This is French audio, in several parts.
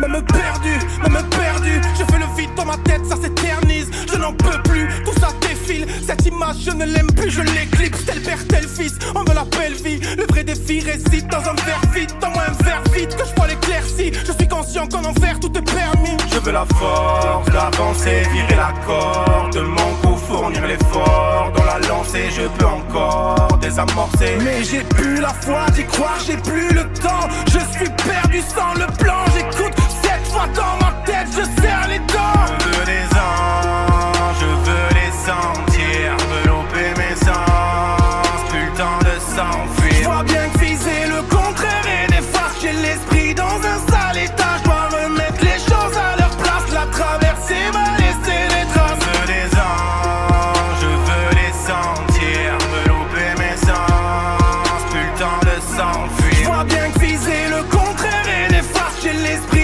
Même perdu, même perdu, je fais le vide dans ma tête, ça s'éternise. Je n'en peux plus, tout ça défile. Cette image, je ne l'aime plus, je l'éclipse. Tel père, tel fils, on veut la belle vie. Le vrai défi réside dans un verre vide, dans moi un verre vide, que je vois l'éclaircie. Je suis conscient qu'en enfer, tout est permis. Je veux la force d'avancer, virer la corde de mon cou fournir l'effort dans la lancée, je peux encore désamorcer. Mais j'ai plus la foi d'y croire, j'ai plus le temps. Je suis perdu sans le plan, j'écoute cette fois dans ma tête, je serre les dents. socialist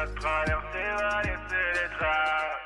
Notre traversée va laisser des traces.